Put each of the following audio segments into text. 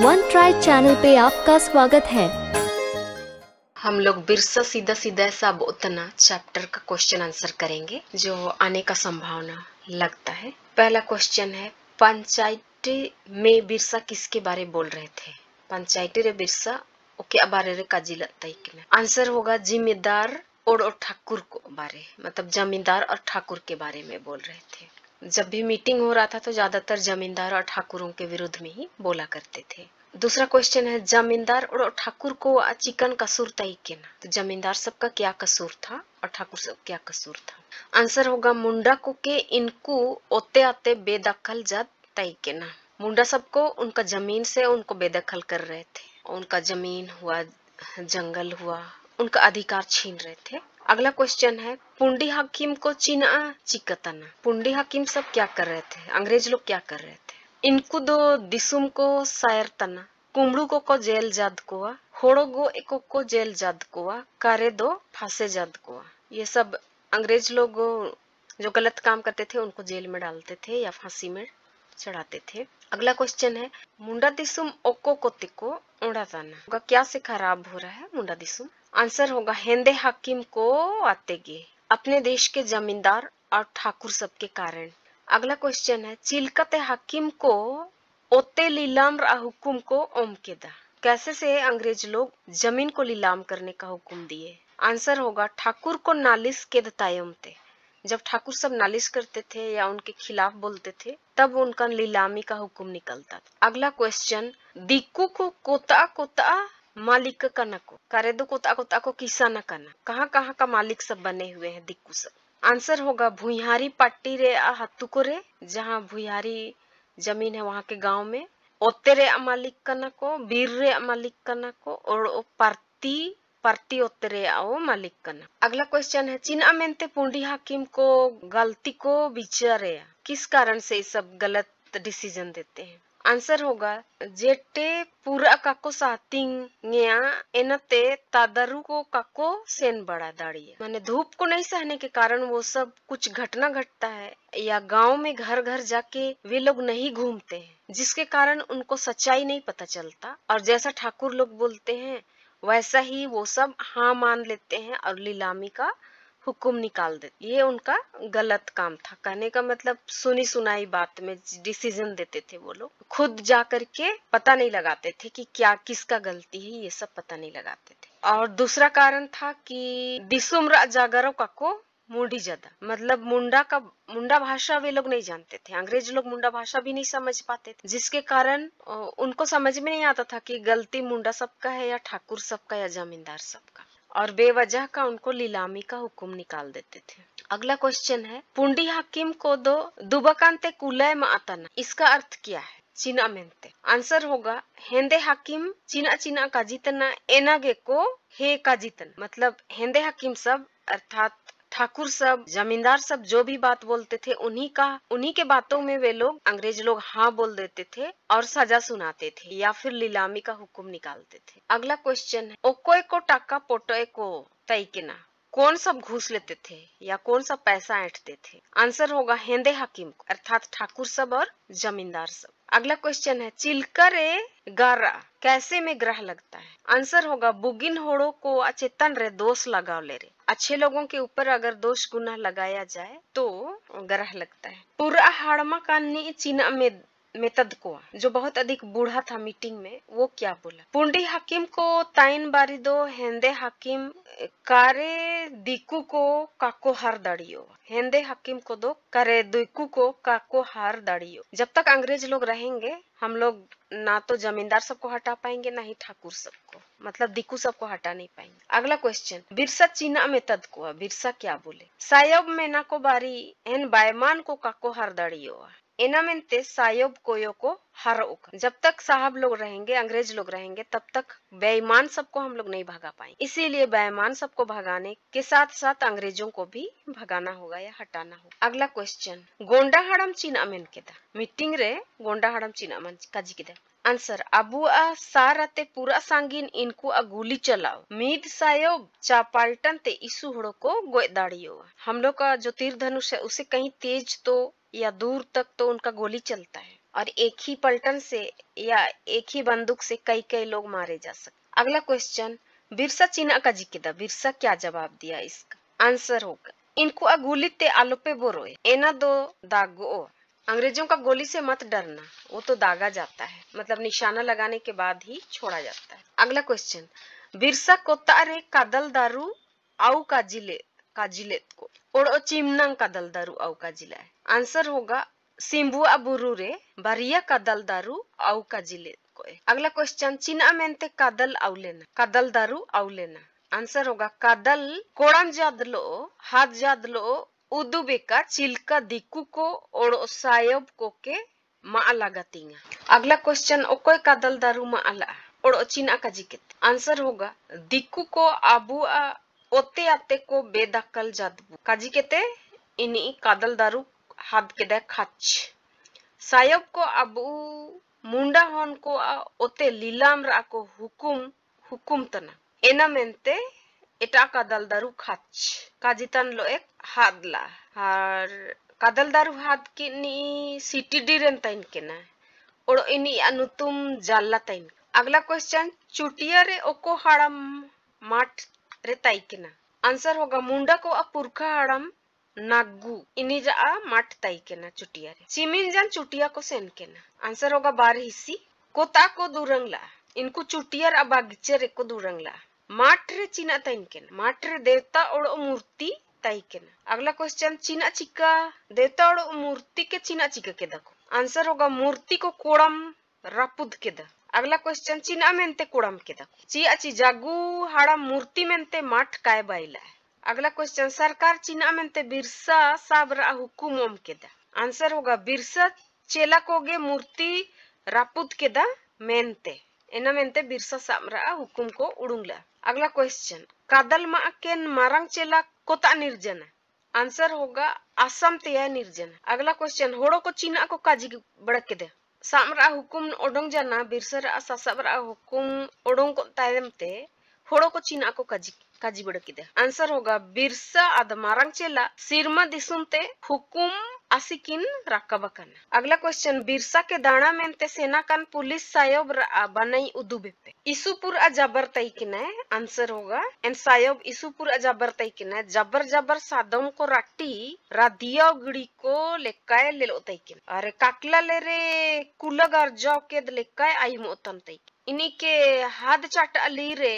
One try channel पे आपका स्वागत है। हम लोग बिरसा सीधा सीधा सब उतना चैप्टर का क्वेश्चन आंसर करेंगे, जो आने का संभावना लगता है। पहला क्वेश्चन है, पंचायती में बिरसा किसके बारे बोल रहे थे? पंचायती रे बिरसा ओ क्या बारे रे काजी लगता है कि आंसर होगा जिम्मेदार और ठाकुर को बारे। मतलब जमींदार और ठाकुर के बारे में बोल रहे थे। जब भी मीटिंग हो रहा था तो ज़्यादातर जमींदार और ठाकुरों के विरुद्ध में ही बोला करते थे। दूसरा क्वेश्चन है, जमींदार और ठाकुर को चिकन कसूर तय के ना तो जमींदार सबका क्या कसूर था और ठाकुर सब क्या कसूर था? आंसर होगा, मुंडा को के इनको ओते आते बेदखल जद तय के ना मुंडा सबको उनका ज़मीन से उनको बेदखल कर रहे थे। उनका ज़मीन हुआ, जंगल हुआ, उनका अधिकार छीन रहे थे। अगला क्वेश्चन है, पुंडी हकीम को चीना, चिकतना। पुंडी हकीम सब क्या कर रहे थे? अंग्रेज़ लोग क्या कर रहे थे? इनको दो दिसुम को सायर तना कुमड़ू को को जेल जाद कोआ, होड़ो गो एको को जेल जाद कोआ, कारे दो फांसे जाद कोआ। ये सब अंग्रेज़ लोग जो गलत काम करते थे, उनको जेल में डालते थे या फांसी में। चढ़ाते थे। अगला क्वेश्चन है, मुंडा दिसुम ओको को तिको उड़ा ताना क्या से खराब हो रहा है मुंडा दिसुम? आंसर होगा, हेंदे हकीम को आते गे। अपने देश के जमींदार और ठाकुर सब के कारण। अगला क्वेश्चन है, चिलकते हकीम को ओते लीलाम हुकुम को ओम के दा। कैसे से अंग्रेज़ लोग ज़मीन को लीलाम करने का हुक्म दिए? आंसर होगा, ठाकुर को नालिश के दतायम थे जब ठाकुर सब नालिश करते थे या उनके खिलाफ बोलते थे, तब उनका लीलामी का हुक्म निकलता था। अगला क्वेश्चन दिक्कू को कोता कोता मालिक का नको करे दो कोता कोता को किसा न करना कहाँ कहाँ का मालिक सब बने हुए हैं दिक्कू सब? आंसर होगा, भुइहारी पट्टी रे हत्तू को रे, जहाँ भुइहारी ज़मीन है वहाँ के गाँव में। ओतेरे मालिक कना को, बीर रे मालिक कना को, और परती परती ओतेरे आओ मालिक कना अगला क्वेश्चन है चीना मेनते पुंडी हाकिम को गलती को विचारे किस कारण से सब गलत डिसीज़न देते हैं? आंसर होगा जेटे पूरा काको सातिंग एनते तादरु को काको सेन बड़ा दाड़ी माने धूप को नहीं सहने के कारण वो सब कुछ घटना घटता है, या गाँव में घर घर जाके वे लोग नहीं घूमते हैं, जिसके कारण उनको सच्चाई नहीं पता चलता। और जैसा ठाकुर लोग बोलते हैं वैसा ही वो सब हाँ मान लेते हैं और लीलामी का हुक्म निकाल देते ये उनका गलत काम था। कहने का मतलब सुनी सुनाई बात में डिसीज़न देते थे वो लोग। खुद जा करके पता नहीं लगाते थे कि क्या, किसका गलती है, ये सब पता नहीं लगाते थे। और दूसरा कारण था कि दिसुम्र जागरों का को मुंडी ज़्यादा। मतलब मुंडा का, मुंडा भाषा वे लोग नहीं जानते थे। अंग्रेज़ लोग मुंडा भाषा भी नहीं समझ पाते थे। जिसके कारण उनको समझ में नहीं आता था कि गलती मुंडा सबका है या ठाकुर सबका या जमींदार सबका। और बेवजह का उनको लीलामी का हुक्म निकाल देते थे। अगला क्वेश्चन है, पुंडी हकीम को दो दुबकांते कुलय में इसका अर्थ क्या है? चीना मेनते आंसर होगा, हेंदे हकीम चीना चीना का जीतना एनागे को हे का जीतन। मतलब हेंदे हकीम सब, अर्थात ठाकुर सब, जमींदार सब जो भी बात बोलते थे, उन्हीं का, उन्हीं के बातों में वे लोग, अंग्रेज़ लोग हाँ बोल देते थे और सजा सुनाते थे या फिर लीलामी का हुक्म निकालते थे। अगला क्वेश्चन है ओकोए को टाका पोटोए को तय के ना। कौन सब घूस लेते थे या कौन सा पैसा ऐंठते थे? आंसर होगा हेंदे हकीम अर्थात ठाकुर सब और जमींदार सब। अगला क्वेश्चन है, चिलकर ए गारा, कैसे में ग्रह लगता है? आंसर होगा, बुगिन होड़ो को अचेतन रे दोष लगाओ ले रे। अच्छे लोगों के ऊपर अगर दोष गुना लगाया जाए तो ग्रह लगता है। पूरा हड़मा कानी चिन्ह में मेतद को, जो बहुत अधिक बूढ़ा था मीटिंग में, वो क्या बोला? पुंडी हकीम को, ताइन बारी दो, हेंदे हकीम, कारे दिकू को, काको हार दाड़ियो। हेंदे हकीम को दो, करे दिकू को, काको हार दाड़ियो। जब तक अंग्रेज़ लोग रहेंगे, हम लोग ना तो जमींदार सबको हटा पाएँगे, ना ही ठाकुर सबको। मतलब दिकू सबको हटा नहीं पाएँगे। अगला क्वेश्चन बिरसा चीना में तद को, बिरसा क्या बोले? सायब मेना को बारी, एन बायमान को काको हार दाड़ियो। एनामेंते सायोब कोयो को हर उक। जब तक साहब लोग रहेंगे, अंग्रेज़ लोग रहेंगे, तब तक बेईमान सबको हम लोग नहीं भगा पाएँगे। इसीलिए बेईमान सबको भगाने के साथ साथ अंग्रेज़ों को भी भगाना होगा या हटाना होगा। अगला क्वेश्चन गोंडा हड़म चीन अमेन के मीटिंग रे गोंडा हड़म चीन अमन काजी के आंसर अबू आ सारते पूरा सांगिन इनको अगुली चलाओ मीद सायोब चापाल्टन ते इसु हड़ो को गोदाड़ियो हम लोग का जो तीर धनुष है उसे कहीं तेज तो या दूर तक तो उनका गोली चलता है और एक ही पलटन से या एक ही बंदूक से कई कई लोग मारे जा सकते अगला क्वेश्चन बिरसा चिन्ह का जी किदा बिरसा क्या जवाब दिया इसका आंसर होगा इनको अगुली ते आलो पे बोरोए एना दो दागो अंग्रेज़ों का गोली से मत डरना, वो तो दागा जाता है। मतलब निशाना लगाने के बाद ही छोड़ा जाता है। अगला क्वेश्चन बिरसा कोतारे कादल दारू आउ काजिले काजिलेत को ओड़ो चिमनंग कादल दारू आउ काजिला है। आंसर होगा सिम्बुआ बुरू रे, बारिया कादल दारू आउ काजिलेत को अगला क्वेश्चन चीना मेंते कादल आउ लेना, कादल दारू आउ लेना। आंसर होगा, कादल कोड़म जादलो हाथ जादलो उदु बेका चिल्का दिकु को और सायब को के माला गतिंगा अगला क्वेश्चन ओकोय कादल दारू माला और चीना का जिकेत आंसर होगा दिकु को आबू ओते आते को बेदकल जादबू काजी केते इनी कादल दारू हाथ के दे खच सायब को अबू मुंडा हन को ओते लीलाम रा को हुकुम हुकुम तना एना मेंते এটা কাদাল দারু খাচ কাজিতান লো এক hadla har दारू had kini ctd ren tain kena oro ini anutum jalla tain अगला क्वेश्चन चुटिया रे ओको हड़म माठ रे ताइकना आंसर होगा, मुंडा को पुरखा हड़म नागू। इन्हीं जा माठ ताइकना चुटिया रे। सिमिन जान चुटिया को सेन केना आंसर होगा, बार हिस्सी। कोता को दुरंगला इनको चुटियर अबागिचे रे को दुरंगला माठ रे चिना ताइन केना माठ रे देवता और मूर्ति अगला क्वेश्चन चीना चिका देवता मूर्ति के चीना चिका के दको आंसर होगा मूर्ति को कोड़म, रापुद के द अगला क्वेश्चन चीना मेंते कोड़म के दको ची अच्छी जागू, हाड़ा, मूर्ति मेंते माठ काय बाइला अगला क्वेश्चन सरकार, चीना मेंते बिरसा, साबरा हुकुम ओम के द आंसर होगा बिरसा, चेला कोगे, मूर्ति, रापुद के द, मेंते। एना मेंते बिरसा सामरा हुकुम को उड़ुंगला। अगला क्वेश्चन कादल मा केन मारंग चेला कोता निर्जन आंसर होगा असम तेया निर्जन। अगला क्वेश्चन होड़ो को चीना को काजी बड़क के दे। सामरा हुकुम ओडोंग जाना, बिरसर असासबरा हुकुम ओडोंग को तायम ते, होड़ो को चीना को काजी काजी बड़क के दे। आंसर होगा बिरसा अद मारंग चेला, सिरमा दिसुम ते हुकुम आसिकिन राकबकन अगला क्वेश्चन बिरसा के दाना मेंते सेना कन पुलिस सायोब बनाई उदुबेपे इसुपुर अजबर तैकिने आंसर होगा। एन सायोब इसुपुर अजबर तैकिने, जबर जबर सादम को राटी रादिया गिड़ी को लेकाय ले तैकिन। अरे काकला ले रे कुलगर जौ के लेकाय आई मोतन तैकिन। इन्हीं के हाथ चाट अली रे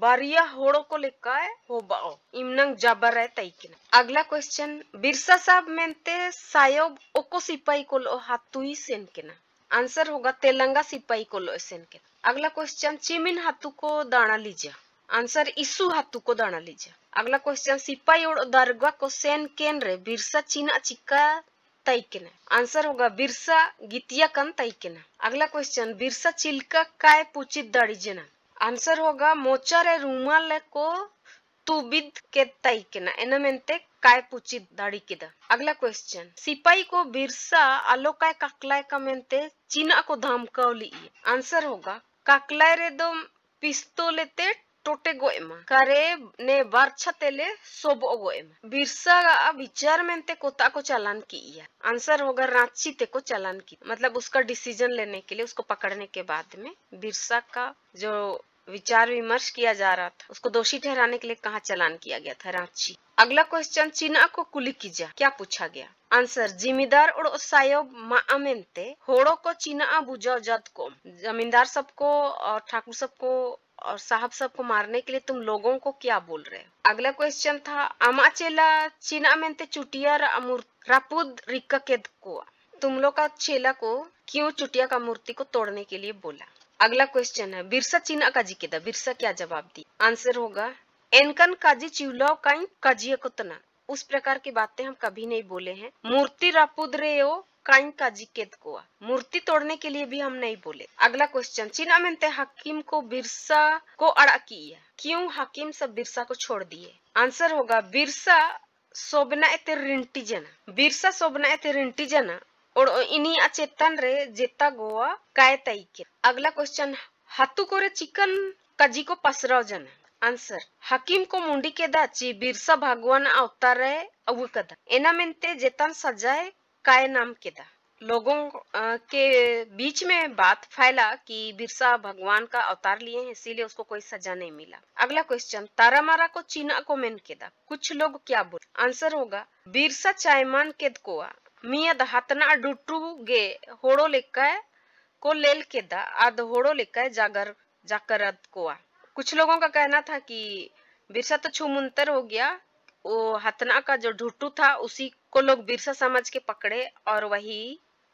बारिया होड़ो को लेकर हो बाओ। इमनंग जबर है तैकिन अगला क्वेश्चन बिरसा साहब मेंते सायोब ओको सिपाही को लो हाथुई सेन के ना। आंसर होगा तेलंगा सिपाही को लो सेन के अगला क्वेश्चन चिमिन हाथू को दाना लीजिए आंसर इसु हाथू को दाना लीजिए अगला क्वेश्चन सिपाही और दरगाह को सेन केन रे? बिरसा चीना चिक्का तैकेना आंसर होगा बिरसा गीतिया कन तैकेना अगला क्वेश्चन बिरसा चिल्का काय पुचित दाड़ी जना आंसर होगा मोचा रे रूमाल को तुबिद के तैकेना एना मेंते काय पुचित दाड़ी किदा अगला क्वेश्चन सिपाही को बिरसा आलो काय काकलाय का मेंते चीना को धामकावली आंसर होगा काकलाय रे दो पिस्तोलेते टोटे गोएमा करे ने बारछा तेले सोबो बिरसा विचार मेंते कोता को चालान किया आंसर होगा रांची ते को चालान की। मतलब उसका डिसीज़न लेने के लिए, उसको पकड़ने के बाद में बिरसा का जो विचार विमर्श किया जा रहा था, उसको दोषी ठहराने के लिए कहा चलान किया गया था रांची? अगला क्वेश्चन चीना को कुली कीजा क्या पूछा गया? आंसर जिम्मेदार और सायोब मामेंते होड़ो को चीना बुझाओ जद को। जमींदार सबको और ठाकुर सबको और साहब सबको मारने के लिए तुम लोगों को क्या बोल रहे हो? अगला क्वेश्चन था, अमाचेला चीना मेंते चुटिया रापुद रिक्का को तुम लोग का चेला को क्यों चुटिया का मूर्ति को तोड़ने के लिए बोला? अगला क्वेश्चन है, बिरसा चीना का जी के बिरसा क्या जवाब दी? आंसर होगा, एनकन काजी चिवलाओ काजिया को तना। उस प्रकार की बातें हम कभी नहीं बोले हैं। मूर्ति रापुद रे काइन का जिकेत को। मूर्ति तोड़ने के लिए भी हम नहीं बोले। अगला क्वेश्चन चीना मेंते हकीम को बिरसा को अड़ा किया क्यों हकीम सब बिरसा को छोड़ दिए? आंसर होगा, बिरसा सोबना एते रिंटी जना। बिरसा सोबना एते रिंटी जना, और इन्हीं अचेतन रे जेता गोवा काय तई के। अगला क्वेश्चन हाथू कोरे चिकन कजी को पसराव जना। आंसर, हकीम को मुंडी के दाची, बिरसा भगवान अवतार है अवकदा। एना मेंते जेतन सजाए काय। नाम केदा लोगों के बीच में बात फैला कि बिरसा भगवान का अवतार लिए हैं, इसीलिए उसको कोई सजा नहीं मिला। अगला क्वेश्चन तारा मारा को चीना को मेन केदा कुछ लोग क्या बोले? आंसर होगा, बिरसा चायमान केद कोआ मियद हतना डुटू गे होड़ो लेकर, को लेल केदा अद होड़ो लेकर जागर जाकर कोआ। कुछ लोगों का कहना था कि बिरसा तो छुमुंतर हो गया, वो हतना का जो ढुट्टू था, उसी को लोग बिरसा समझ के पकड़े और वही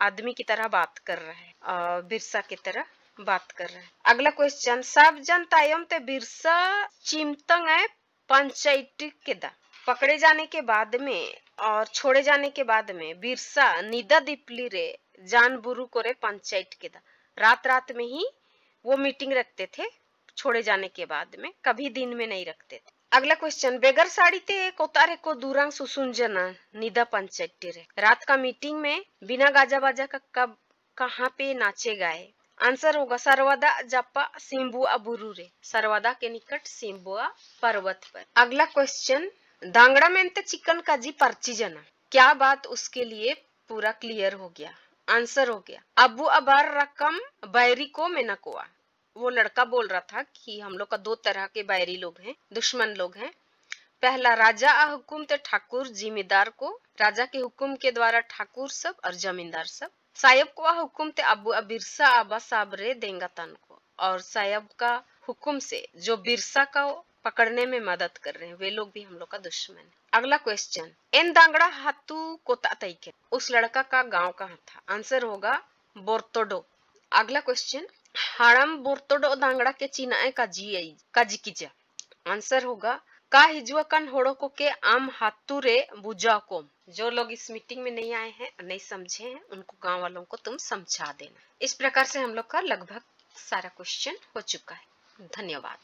आदमी की तरह बात कर रहे हैं। बिरसा की तरह बात कर रहे हैं। अगला क्वेश्चन सब जनतायम ते बिरसा चिमतंग है पंचायत के दा। पकड़े जाने के बाद में और छोड़े जाने के बाद में बिरसा निदा दीपली रे, जान बुरु को रे पंचायत के दा। रात रात में ही वो मीटिंग रखते थे, छोड़े जाने के बाद में, कभी दिन में नहीं रखते थे। अगला क्वेश्चन बेगर साड़ी ते कोतारे को दूरांग सुसुंजना, निदा पंचायत रात का मीटिंग में बिना गाजा बाजा का कब, कहाँ पे नाचे गाए? आंसर होगा, सरवादा जप्पा सिम्बुआ बुरु रे। सरवादा के निकट सिम्बुआ पर्वत पर। अगला क्वेश्चन दांगड़ा में चिकन का जी पर्ची जना। क्या बात उसके लिए पूरा क्लियर हो गया? आंसर हो गया, अबू अबार रकम बैरी को मेनकुआ वो लड़का बोल रहा था कि हम लोग का दो तरह के बैरी लोग हैं, दुश्मन लोग हैं। पहला, राजा हुकुम थे ठाकुर जिम्मेदार को, राजा के हुक्म के द्वारा ठाकुर सब और जमींदार सब। सायब को हुक्म थे अबू बिरसा आबा साबरे देंगातन को। और सायब का हुक्म से जो बिरसा का पकड़ने में मदद कर रहे हैं, वे लोग भी हम लोग का दुश्मन है। अगला क्वेश्चन इन दांगड़ा हाथू कोता तैके। उस लड़का का गाँव कहाँ था? आंसर होगा बोर्तोडो। अगला क्वेश्चन हाड़म बोर्तोडो दांगड़ा के चीना का जी आई, काजी कीजा आंसर होगा, का हिजुआ कन होड़ो को के आम हाथू रे बुझा को। जो लोग इस मीटिंग में नहीं आए हैं, नहीं समझे हैं, उनको गाँव वालों को तुम समझा देना। इस प्रकार से हम लोग का लगभग सारा क्वेश्चन हो चुका है। धन्यवाद।